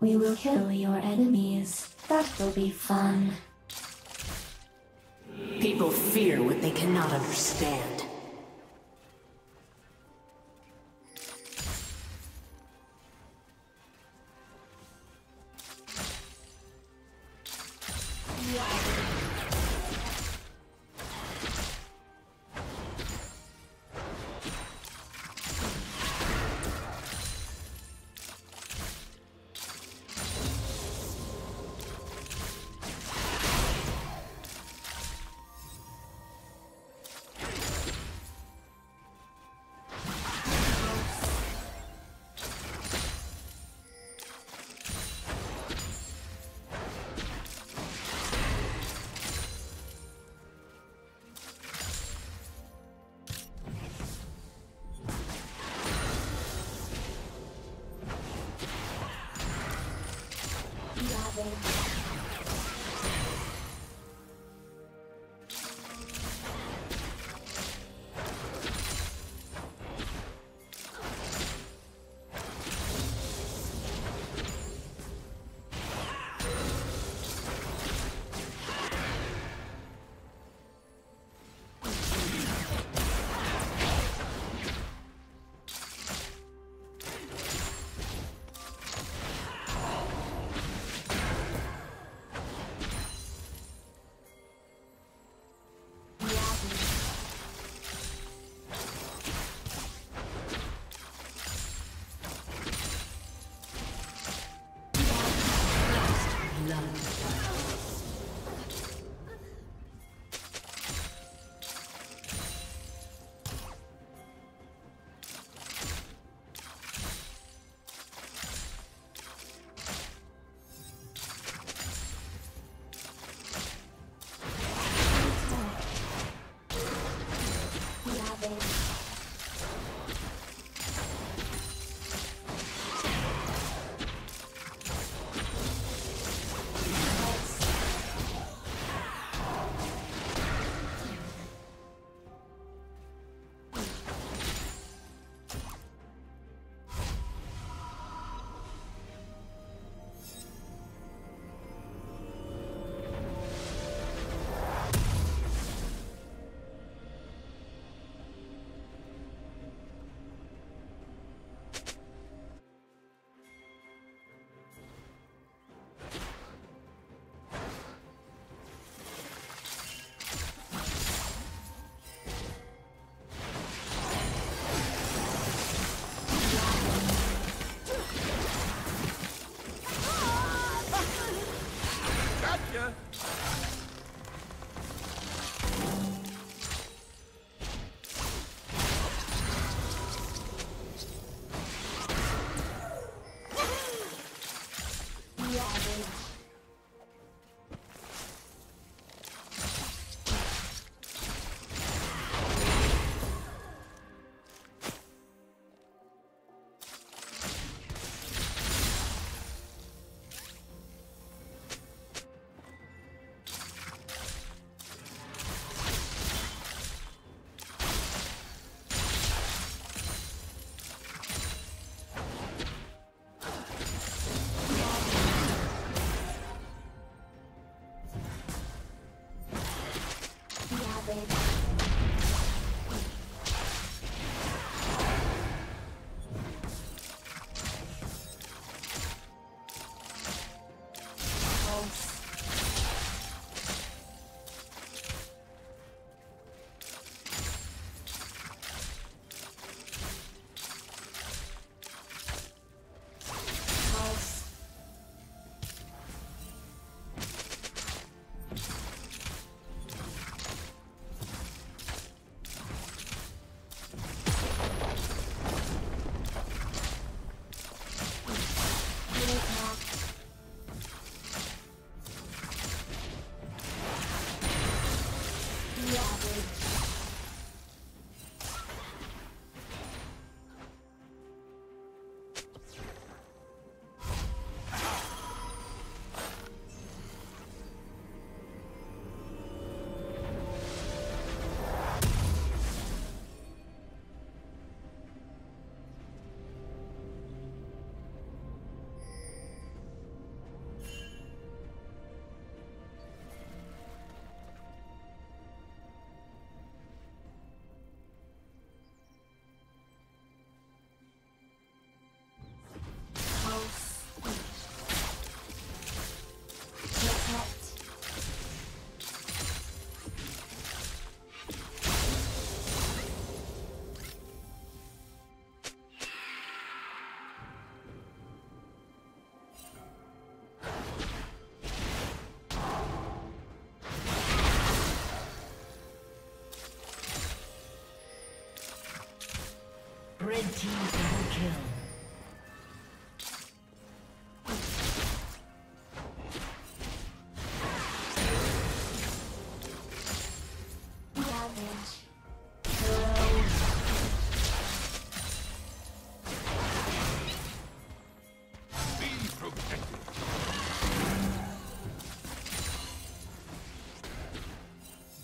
We will kill your enemies. That will be fun. People fear what they cannot understand.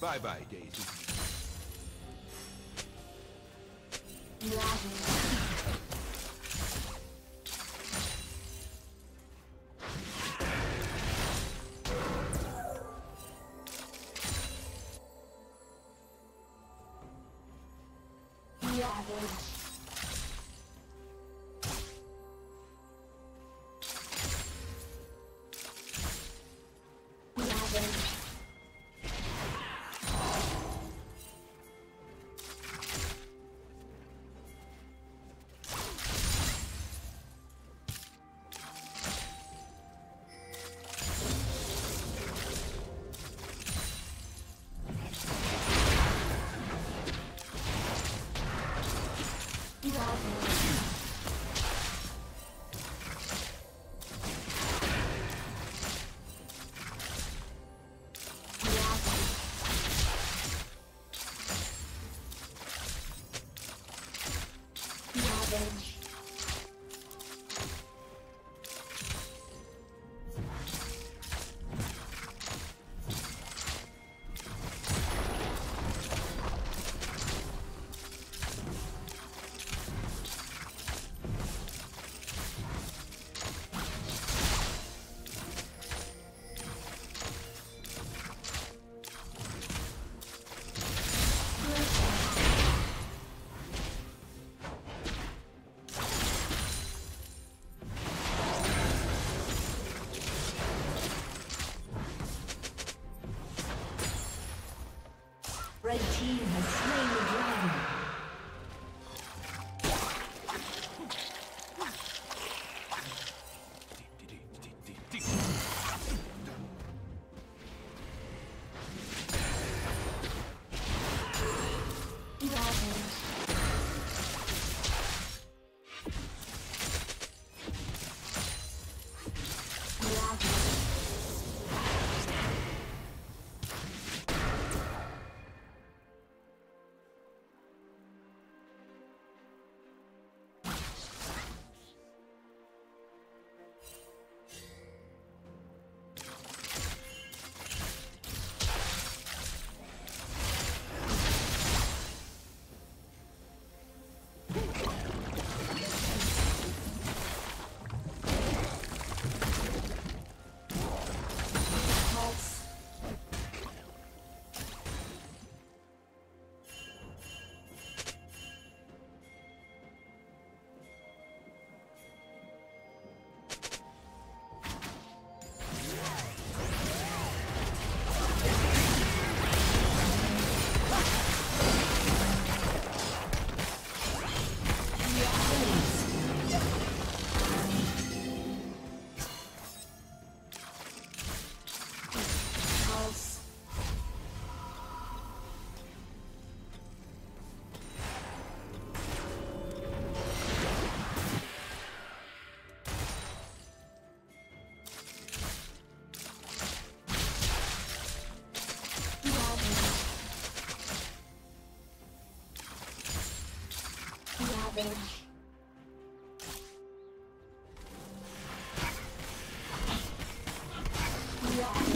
Bye-bye, Ravage. Ravage. Ravage. Ravage.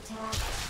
attack.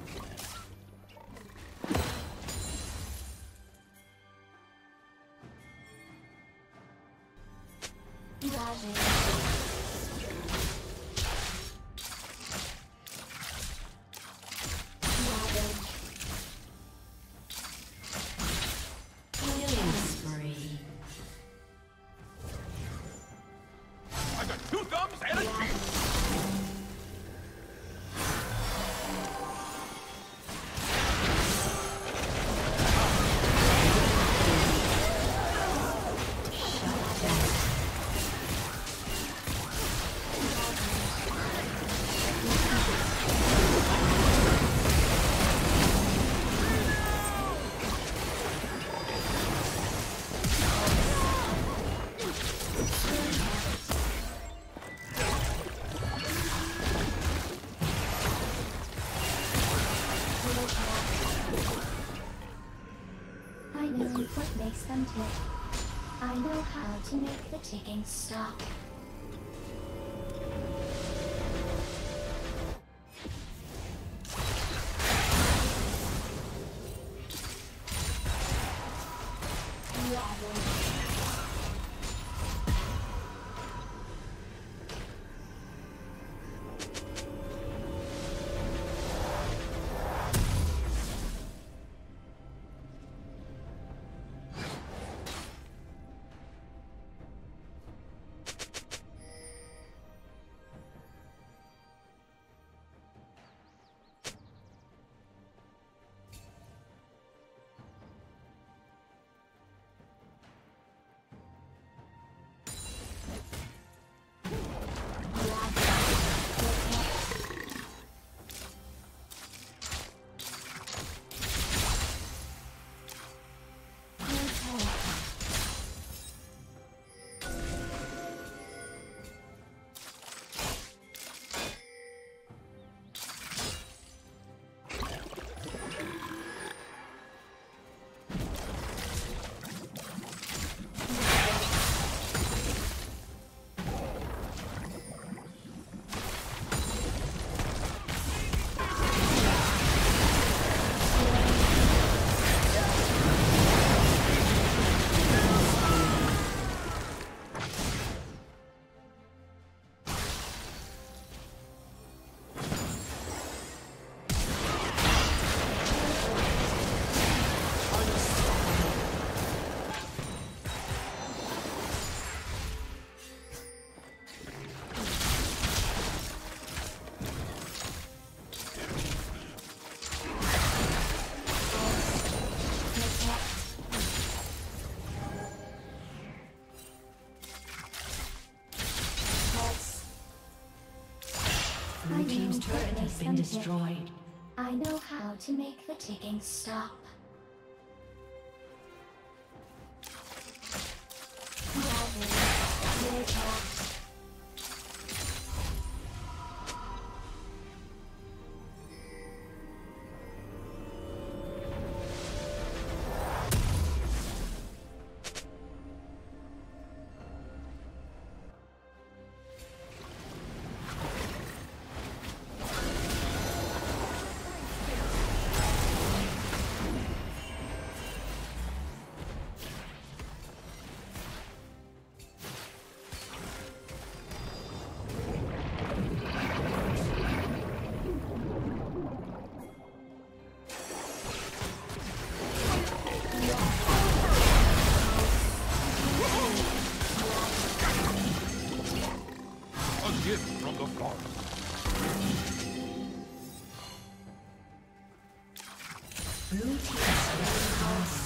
taking stock. been destroyed. I know how to make the ticking stop. Wow.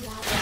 Yeah.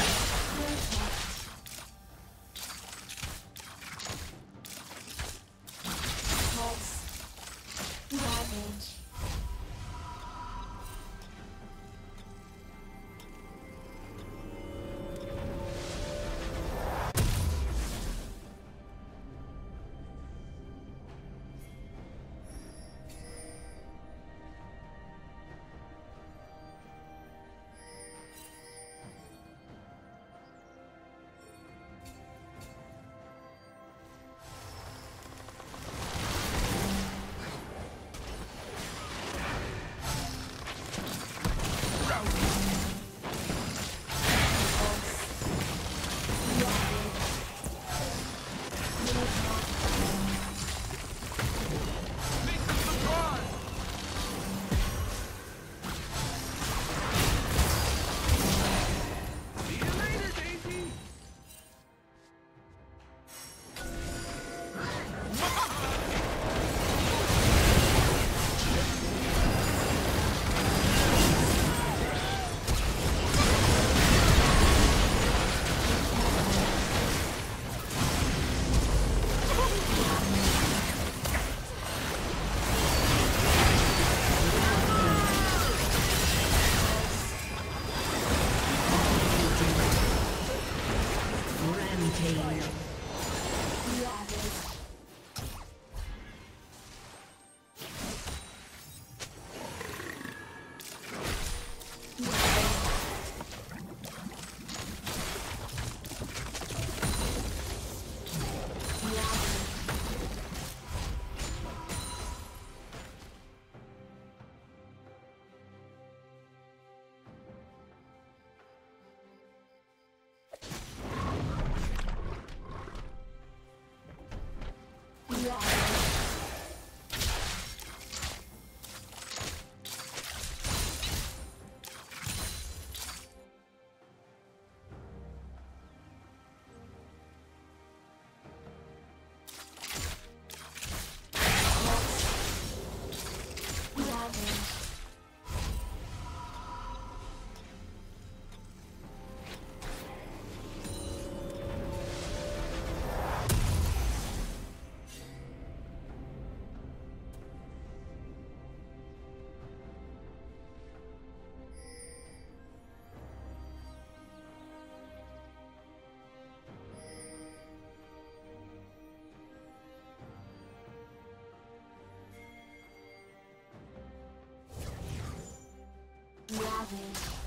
Unstoppable.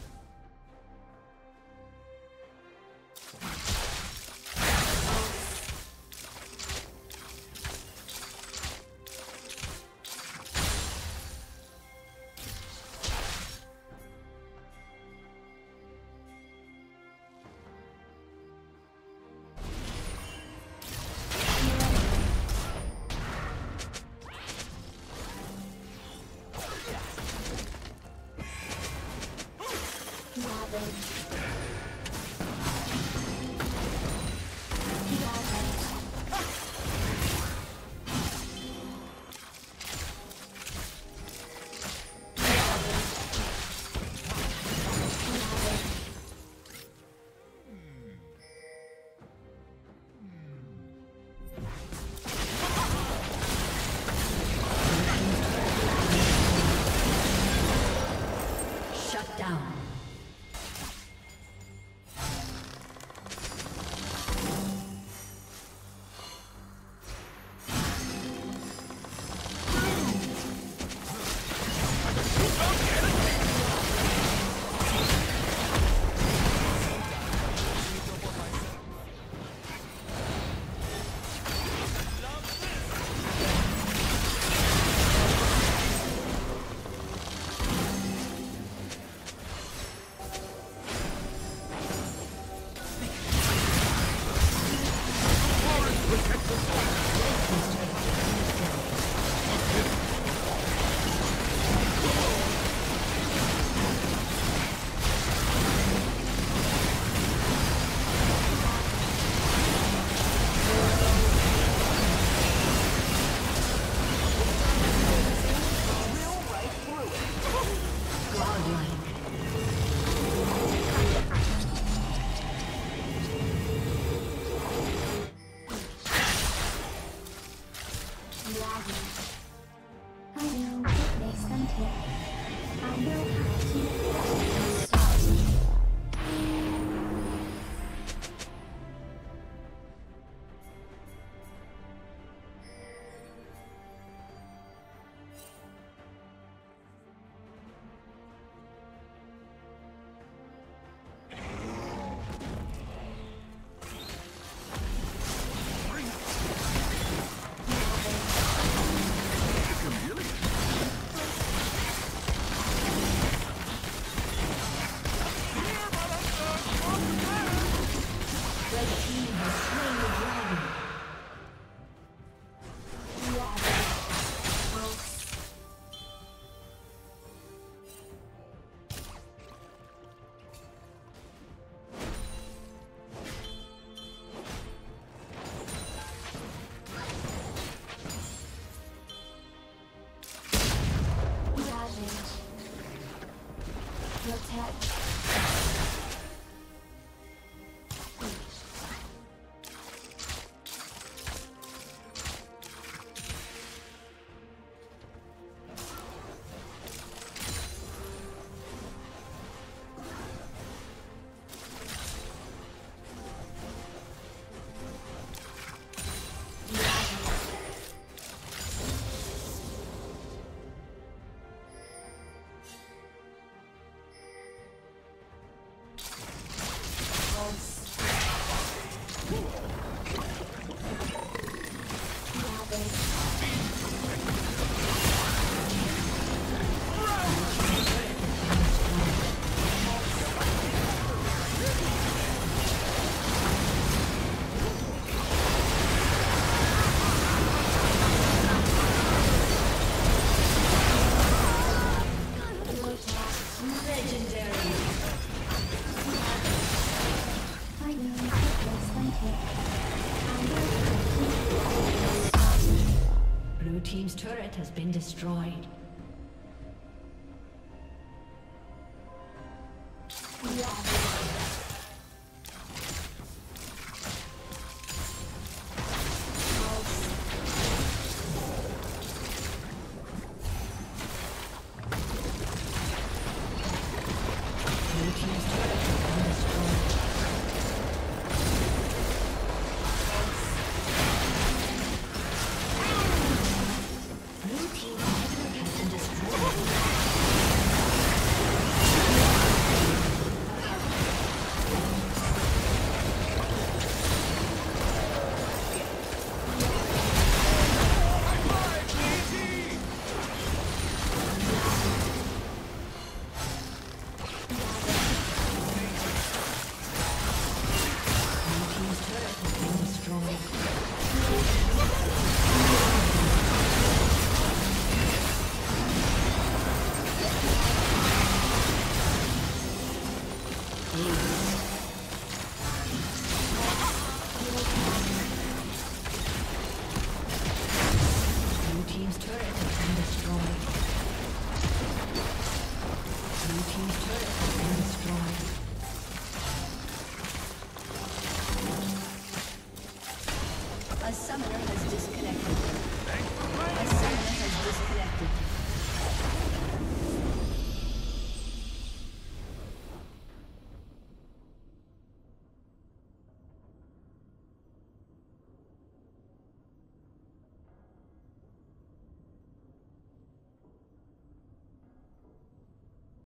Destroyed.